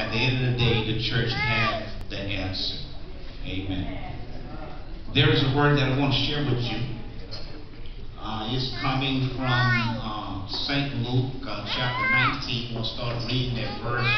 at the end of the day, the church has the answer. Amen. There is a word that I want to share with you. Uh, it's coming from uh, St. Luke, uh, chapter 19. We'll start reading at verse